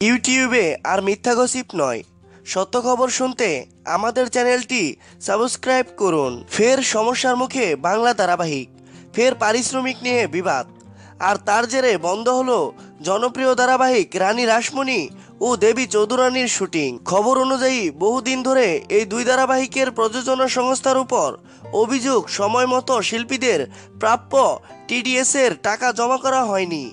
ইউটিউবে আর মিথ্যা গসিপ নয়। সত্য খবর শুনতে আমাদের চ্যানেলটি সাবস্ক্রাইব করুন। ফের সমস্যার মুখে বাংলা ধারাবাহিক, ফের পারিশ্রমিক নিয়ে বিবাদ। আর তার জেরে বন্ধ হলো জনপ্রিয় ধারাবাহিক রানী রাসমণি ও দেবী চৌধুরানীর শুটিং। খবর অনুযায়ী বহুদিন ধরে এই দুই ধারাবাহিকের প্রযোজনা সংস্থার উপর অভিযোগ সময় মতো শিল্পীদের প্রাপ্য টিডিএসের টাকা জমা করা হয়নি।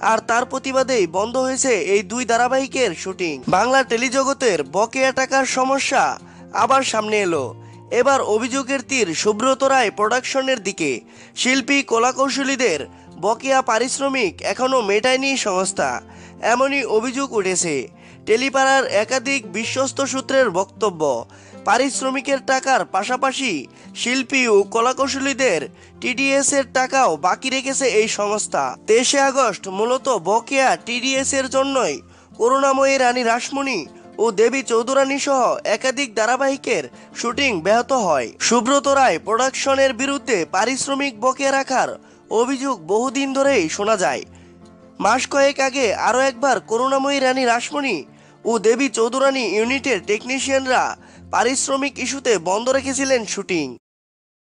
আর তার প্রতিবাদেই বন্ধ হয়েছে এই দুই ধারাবাহিকের শুটিং। বাংলা টেলিজগতের বকেয়া টাকার সমস্যা আবার সামনে এলো। এবার অভিযোগের তীর সুব্রত রায় প্রোডাকশনের দিকে। শিল্পী কলাকৌশলীদের বকেয়া পারিশ্রমিক এখনও মেটায়নি সংস্থা। এমনই অভিযোগ উঠেছে। টেলিপাড়ার একাধিক বিশ্বস্ত সূত্রের বক্তব্য, পারিশ্রমিকের টাকার পাশাপাশি শিল্পী ও কলাকৌশলীদের টিডিএস এর টাকাও বাকি রেখেছে এই সংস্থা। তেইশে আগস্ট মূলত বকেয়া টিডিএস এর জন্যই করুণাময়ী রানী রাসমণি ও দেবী চৌধুরানী সহ একাধিক ধারাবাহিকের শুটিং ব্যাহত হয়। সুব্রত রায় প্রোডাকশনের বিরুদ্ধে পারিশ্রমিক বকেয়া রাখার অভিযোগ বহুদিন ধরেই শোনা যায়। মাস কয়েক আগে আরও একবার করুণাময়ী রানী রাসমণি ও দেবী চৌধুরানী ইউনিটের টেকনিশিয়ানরা পারিশ্রমিক ইস্যুতে বন্ধ রেখেছিলেন শুটিং।